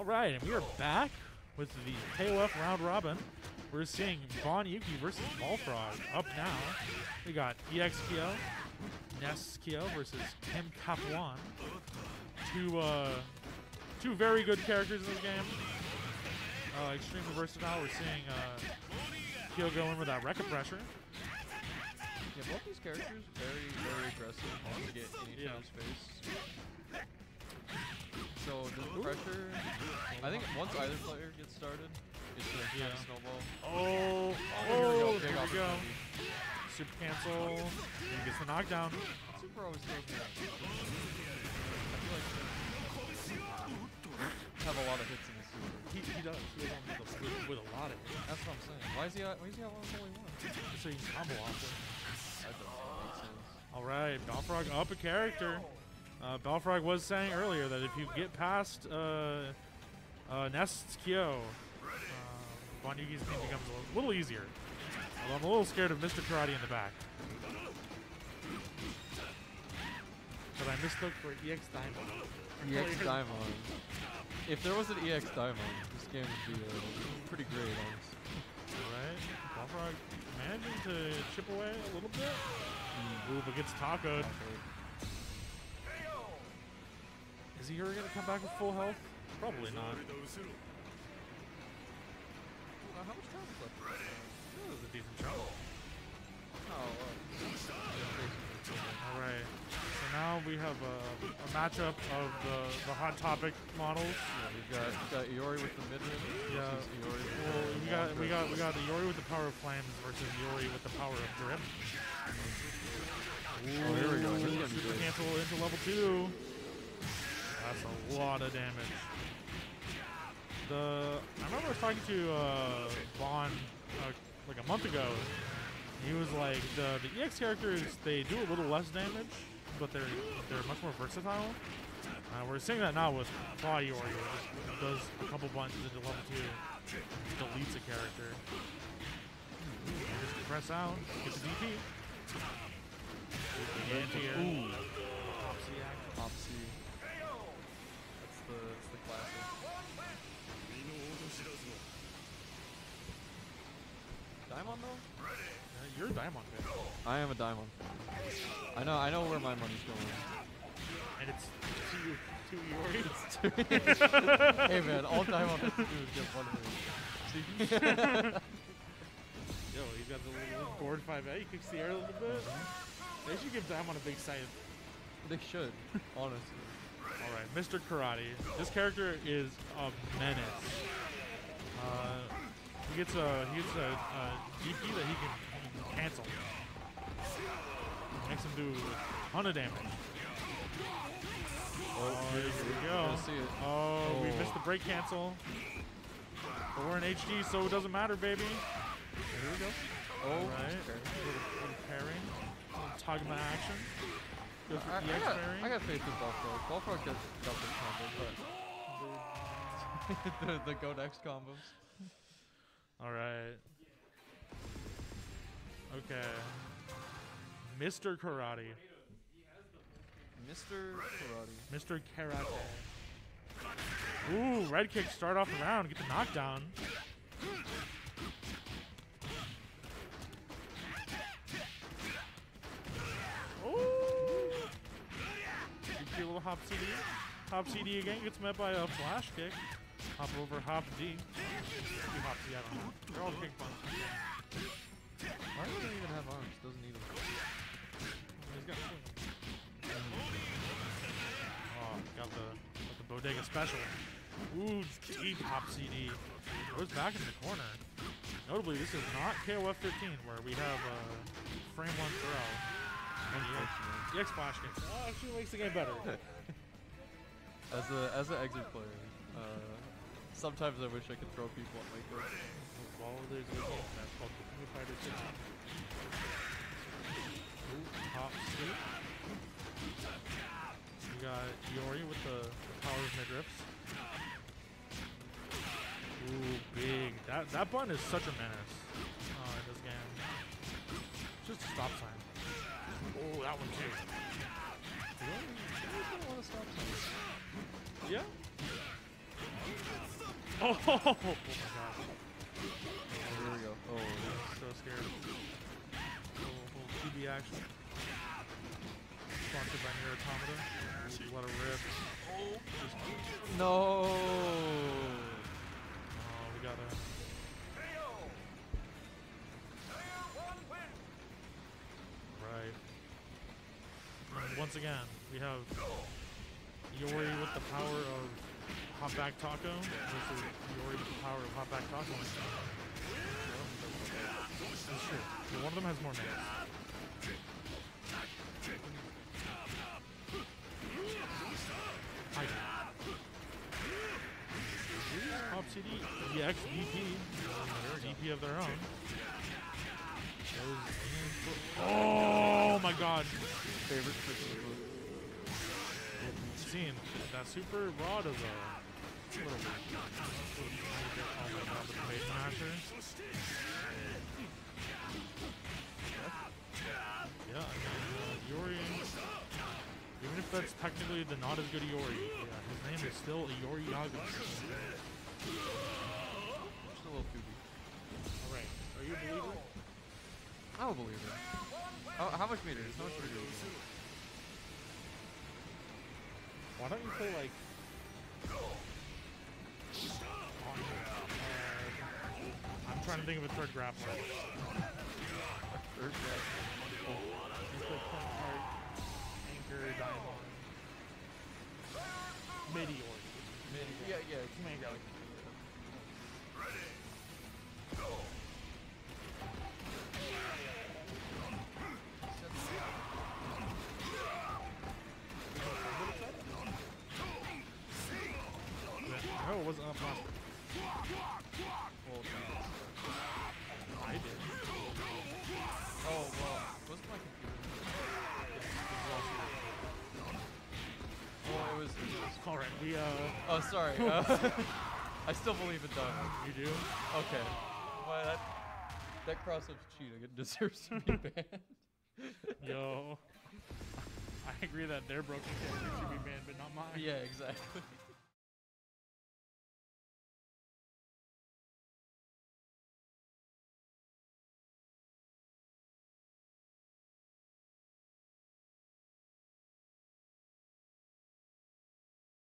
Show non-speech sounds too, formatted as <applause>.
All right, and we are back with the KOF round robin. We're seeing Bahn Yuki versus balFrog up now. We got EX Kyo, Nests Kyo versus Kim Kaphwan. Two, uh, two very good characters in this game. Uh, extremely versatile. We're seeing uh, Kyo go in with that record pressure. Yeah, both these characters very, very aggressive once you get in each Yeah. other's face. So the pressure, I think once either player gets started, it's gonna kind of snowball. Oh, here we oh, go, here we go. Super cancel. He gets the knockdown. Super always me off. I feel like they have a lot of hits in the super. He, he does. He does with, a, with, with a lot of it. That's what I'm saying. Why is he? Why is he have only one? So you can combo off it. That doesn't make sense. All right, Balfrog up a character. Uh, Balfrog was saying earlier that if you get past uh, uh, Nest's Kyo, uh, Bahn Yuki's team becomes a little, easier. Although I'm a little scared of Mr. Karate in the back. But I mistook for EX Daimon. EX Daimon. If there was an EX Daimon, this game would be uh, pretty great, honestly. All right, Balfrog managing to chip away a little bit. Ooh, but gets tacoed. Is he ever going to come back with full health? Probably not. Uh, how much time is left? That was a decent shot. Oh, uh, All right. So now we have a, a matchup of the, the hot topic models. yeah, we've got, we've got Iori with the mid range Yeah. Iori Well, we got we got we got the Iori with the power of flames versus Iori with the power of drip. Oh, here we go. This is gonna be Super cancel into level two. That's a lot of damage. The I remember I was talking to uh, Bahn uh, like a month ago. He was like the the EX characters they do a little less damage, but they're they're much more versatile. Uh, we're seeing that now with Claw Iori. Just does a couple bunches into level two, deletes a character. Just press out, get the DP. Daimon. I am a diamond. I know I know where my money's going. And it's two, two Iori. hey man, all Daimon has to do is get one ring. <laughs> Yo, he's got the little board 5A. He kicks the air a little bit. They should give Daimon a big scythe. They should, honestly. All right, Mr. Karate. This character is a menace. Uh, he gets a he gets a, a DP that he can cancel. Makes him do a ton of damage. Oh, oh here we go. It. Oh, we Oh. missed the break cancel. But we're in HD, so it doesn't matter, baby. Here we go. Oh, All right. okay. Little, little pairing. Tagma action. Goes for I, I, got, pairing. I got faith in balFrog. balFrog gets double combo, but <laughs> the, the go next combos. All right. Okay. Mr. Karate. Mr. Karate. Mr. Karate. Ooh, red kick start off the round. Get the knockdown. Ooh. Cute little hop CD. Hop CD again gets met by a flash kick. Hop over hop D. Maybe hop D, I don't know. They're all kick. Bodega special. Ooh, deep hop CD. Goes back in the corner. Notably, this is not KOF 15, where we have uh, frame one throw. And the X. Flash kick. Oh, actually makes the game better. <laughs> As a as an exit player, uh, sometimes I wish I could throw people at my coach. well, there's a game that's called the King 15. Ooh, hop sweep. We got Iori with the, the power of midriffs. Ooh, big. That that button is such a menace uh, in this game. Just a stop sign. Oh, that one too. Really? Don't want to stop sign. Yeah. <laughs> Oh, oh my god. Here we go. Oh, So scared. Little, little QB action. Sponsored by Nier Automata. Let it rip. No. oh, we got a. Right. And once again, we have Iori with the power of Hot Back Taco versus Iori with the power of Hot Back Taco. That's true. One of them has more names. Pop CD, EX VP, VP of their own. Goes in for- Oh my god! Favorite Christmas movie. Scene. That super rod is a little weird. Oh my god, the Blade Masher. Yeah, I mean, uh, Iori. Even if that's technically the not as good Iori, yeah, his name is still Iori Yaga. A believer. How, how much meters? How much meters? Why don't you play like? I'm trying to think of a third grappler. Third play Point Heart, Anchor, Daimon, Meteor. Yeah, yeah. Mango. No, it wasn't up last. Well, I did. oh, well. What's my computer? Oh, it was. It was All right, we uh, oh, sorry. <laughs> Uh, <laughs> I still believe in Daimon. you do. Okay. Well, that, that cross-up's cheating. It <laughs> deserves to be banned. Yo, I agree that their broken character should be banned, but not mine. yeah, exactly.